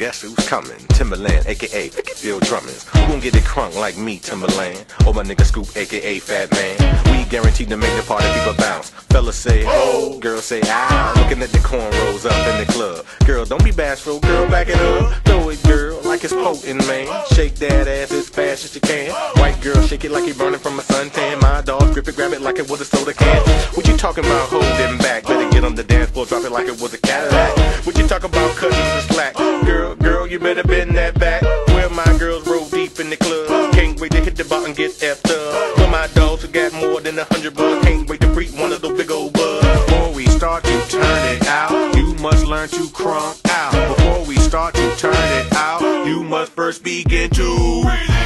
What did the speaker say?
who's coming? Timbaland, aka Bill Drummond. Who gon' get it crunk like me, Timbaland? Or my nigga Scoop, aka Fat Man. We guaranteed to make the party people bounce. Fellas say ho, girls say ah. Looking at the cornrows up in the club. Girl, don't be bashful, girl, back it up. Throw it, girl, like it's potent, man. Shake that ass as fast as you can. White girl, shake it like you burning from a suntan. My dog, grip it, grab it like it was a soda can. What you talking about holding back? Better get on the dance floor, drop it like it was a Cadillac. What you talking about cutting the slack? You better bend that back. Where my girls roll deep in the club. Can't wait to hit the and get effed up. For my dogs who got more than a hundred bucks. Can't wait to freak one of those big old bugs. Before we start to turn it out, you must learn to crunk out. Before we start to turn it out, you must first begin to.